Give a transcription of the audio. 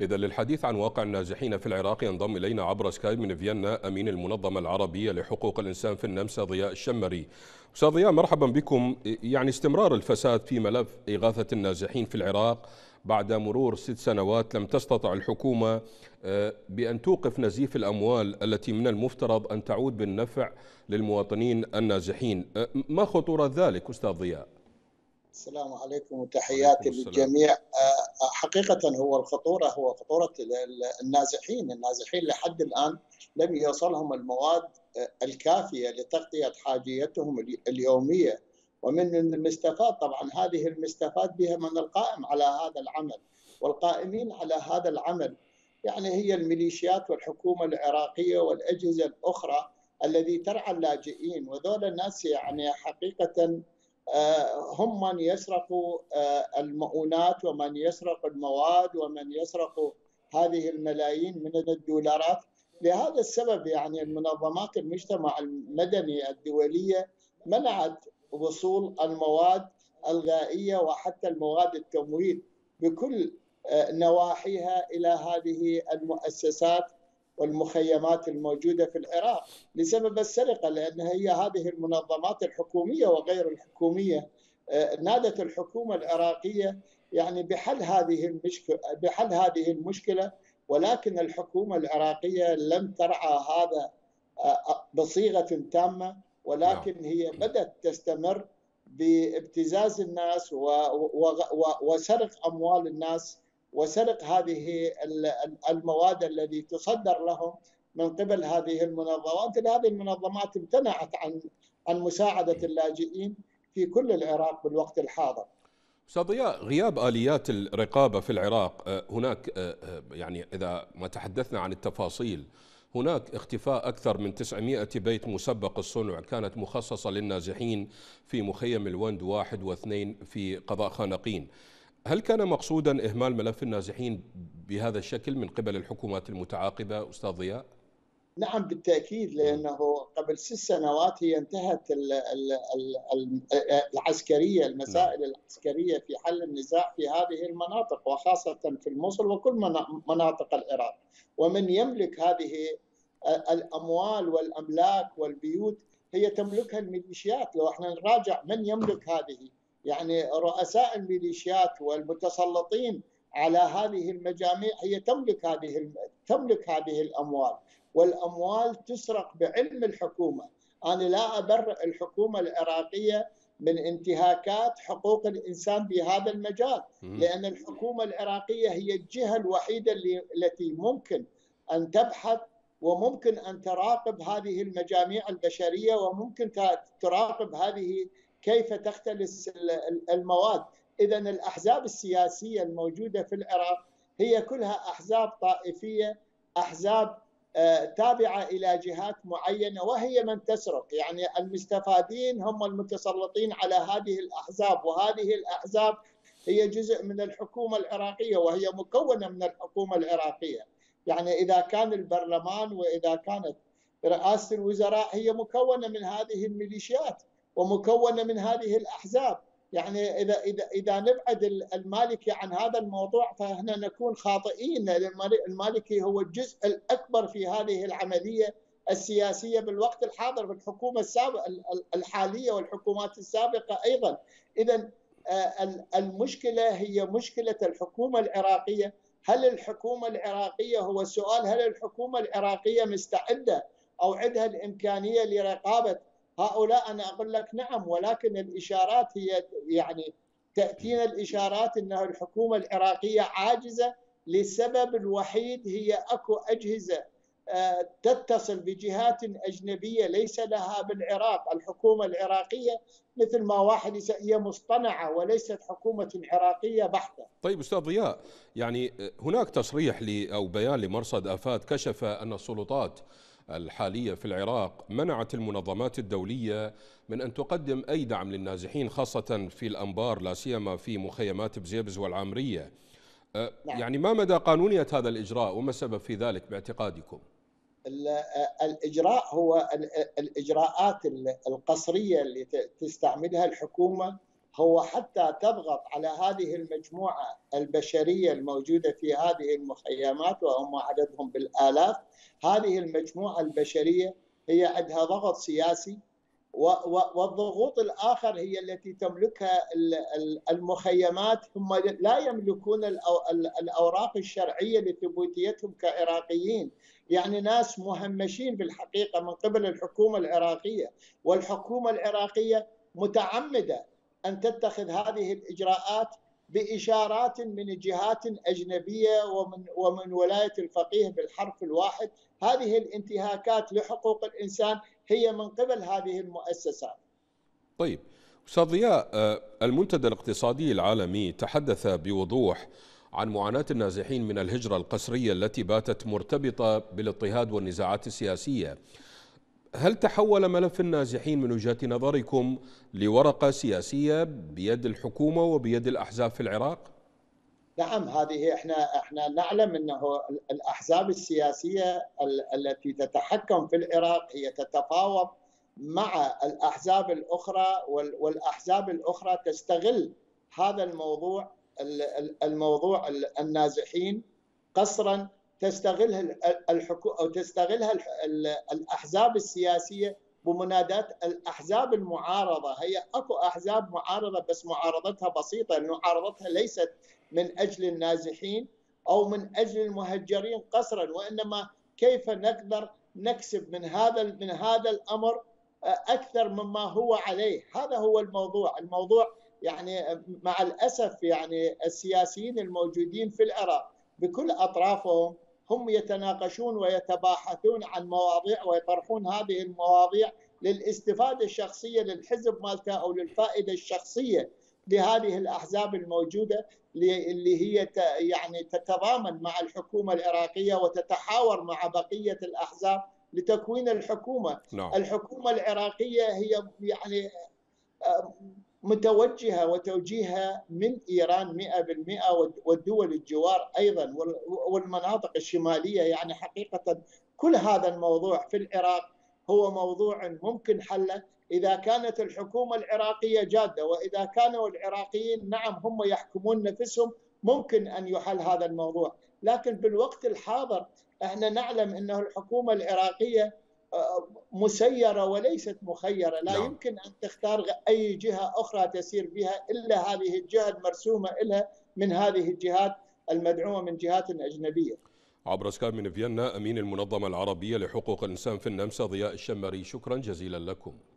إذا للحديث عن واقع النازحين في العراق ينضم إلينا عبر سكايب من فيينا أمين المنظمة العربية لحقوق الإنسان في النمسا ضياء الشمري. أستاذ ضياء مرحبا بكم. يعني استمرار الفساد في ملف إغاثة النازحين في العراق بعد مرور ست سنوات لم تستطع الحكومة آه، بأن توقف نزيف الأموال التي من المفترض أن تعود بالنفع للمواطنين النازحين آه، ما خطورة ذلك أستاذ ضياء؟ السلام عليكم وتحياتي للجميع. آه، حقيقة هو الخطورة هو خطورة النازحين النازحين لحد الآن لم يوصلهم المواد الكافية لتغطية حاجيتهم اليومية. ومن المستفاد طبعا هذه المستفاد بها من القائم على هذا العمل. والقائمين على هذا العمل يعني هي الميليشيات والحكومة العراقية والأجهزة الأخرى الذي ترعى اللاجئين. وذول الناس يعني حقيقة آه، هم من يسرقوا آه، المؤونات ومن يسرق المواد ومن يسرق هذه الملايين من الدولارات. لهذا السبب يعني المنظمات المجتمع المدني الدولية منعت وصول المواد الغائية وحتى المواد التمويل بكل آه، نواحيها إلى هذه المؤسسات. والمخيمات الموجودة في العراق لسبب السرقة لأن هي هذه المنظمات الحكومية وغير الحكومية آه، نادت الحكومة العراقية يعني بحل هذه المشكلة بحل هذه المشكلة ولكن الحكومة العراقية لم ترعى هذا آه، بصيغة تامة ولكن نعم. هي بدأت تستمر بابتزاز الناس وسرق أموال الناس وسرق هذه المواد التي تصدر لهم من قبل هذه المنظمات. هذه المنظمات امتنعت عن عن مساعدة اللاجئين في كل العراق بالوقت الحاضر. أستاذ ضياء غياب آليات الرقابة في العراق آه، هناك آه، آه، يعني إذا ما تحدثنا عن التفاصيل هناك اختفاء أكثر من 900 بيت مسبق الصنع كانت مخصصة للنازحين في مخيم الوند واحد واثنين في قضاء خانقين. هل كان مقصودا إهمال ملف النازحين بهذا الشكل من قبل الحكومات المتعاقبة أستاذ ضياء؟ نعم بالتأكيد لأنه قبل ست سنوات هي انتهت العسكرية المسائل العسكرية في حل النزاع في هذه المناطق وخاصة في الموصل وكل مناطق العراق. ومن يملك هذه الأموال والأملاك والبيوت هي تملكها الميليشيات. لو إحنا نراجع من يملك هذه يعني رؤساء الميليشيات والمتسلطين على هذه المجاميع هي تملك هذه تملك هذه الأموال. والأموال تسرق بعلم الحكومة. أنا لا أبرئ الحكومة العراقية من انتهاكات حقوق الإنسان بهذا المجال لأن الحكومة العراقية هي الجهة الوحيدة اللي التي ممكن أن تبحث وممكن أن تراقب هذه المجاميع البشرية وممكن تراقب هذه كيف تختلس المواد. إذا الأحزاب السياسية الموجودة في العراق هي كلها أحزاب طائفية أحزاب آه، تابعة إلى جهات معينة وهي من تسرق. يعني المستفادين هم المتسلطين على هذه الأحزاب وهذه الأحزاب هي جزء من الحكومة العراقية وهي مكونة من الحكومة العراقية. يعني إذا كان البرلمان وإذا كانت رئاسة الوزراء هي مكونة من هذه الميليشيات. ومكونة من هذه الأحزاب. يعني إذا إذا إذا نبعد المالكي عن هذا الموضوع فاحنا نكون خاطئين. المالكي هو الجزء الأكبر في هذه العملية السياسية بالوقت الحاضر بالحكومة السابقه الحالية والحكومات السابقة أيضا. اذا آه، المشكلة هي مشكلة الحكومة العراقية. هل الحكومة العراقية هو السؤال هل الحكومة العراقية مستعدة أو عندها الإمكانية لرقابة هؤلاء أنا أقول لك نعم ولكن الإشارات هي يعني تأتينا الإشارات انه الحكومة العراقية عاجزة لسبب الوحيد هي أكو أجهزة آه، تتصل بجهات أجنبية ليس لها بالعراق، الحكومة العراقية مثل ما واحد هي مصطنعة وليست حكومة عراقية بحتة. طيب أستاذ ضياء يعني هناك تصريح أو بيان لمرصد آفات كشف أن السلطات الحالية في العراق منعت المنظمات الدولية من أن تقدم أي دعم للنازحين خاصة في الأنبار لا سيما في مخيمات بزيبز والعامرية أه، نعم. يعني ما مدى قانونية هذا الإجراء وما السبب في ذلك باعتقادكم؟ الإجراء هو الإجراءات القصرية اللي تستعملها الحكومة هو حتى تضغط على هذه المجموعة البشرية الموجودة في هذه المخيمات وهم عددهم بالآلاف. هذه المجموعة البشرية هي عندها ضغط سياسي والضغوط الآخر هي التي تملكها المخيمات. هم لا يملكون الأوراق الشرعية لثبوتيتهم كعراقيين. يعني ناس مهمشين بالحقيقة من قبل الحكومة العراقية. والحكومة العراقية متعمدة أن تتخذ هذه الإجراءات بإشارات من جهات أجنبية ومن ومن ولاية الفقيه بالحرف الواحد، هذه الانتهاكات لحقوق الإنسان هي من قبل هذه المؤسسات. طيب أستاذ ضياء آه، المنتدى الاقتصادي العالمي تحدث بوضوح عن معاناة النازحين من الهجرة القسرية التي باتت مرتبطة بالاضطهاد والنزاعات السياسية. هل تحول ملف النازحين من وجهة نظركم لورقة سياسية بيد الحكومة وبيد الأحزاب في العراق؟ نعم هذه إحنا إحنا نعلم إنه الأحزاب السياسية التي تتحكم في العراق هي تتفاوض مع الأحزاب الأخرى والأحزاب الأخرى تستغل هذا الموضوع الموضوع النازحين قصرا تستغلها الحكومة أو تستغلها الأحزاب السياسية بمنادات الأحزاب المعارضة. هي أكو أحزاب معارضة بس معارضتها بسيطة معارضتها ليست من أجل النازحين أو من أجل المهجرين قسرا وإنما كيف نقدر نكسب من هذا من هذا الأمر أكثر مما هو عليه. هذا هو الموضوع. الموضوع يعني مع الأسف يعني السياسيين الموجودين في العراق بكل أطرافهم هم يتناقشون ويتباحثون عن مواضيع ويطرحون هذه المواضيع للاستفادة الشخصية للحزب مالته أو للفائدة الشخصية لهذه الأحزاب الموجودة اللي هي يعني تتضامن مع الحكومة العراقية وتتحاور مع بقية الأحزاب لتكوين الحكومة، نعم. الحكومة العراقية هي يعني متوجهة وتوجيهها من إيران 100% والدول الجوار أيضا والمناطق الشمالية. يعني حقيقة كل هذا الموضوع في العراق هو موضوع ممكن حله. إذا كانت الحكومة العراقية جادة وإذا كانوا العراقيين نعم هم يحكمون نفسهم ممكن أن يحل هذا الموضوع. لكن بالوقت الحاضر إحنا نعلم أنه الحكومة العراقية مسيرة وليست مخيرة. لا نعم. يمكن أن تختار أي جهة أخرى تسير بها إلا هذه الجهة المرسومة لها من هذه الجهات المدعومة من جهات أجنبية. عبر سكايب من فيينا أمين المنظمة العربية لحقوق الإنسان في النمسا ضياء الشمري شكرا جزيلا لكم.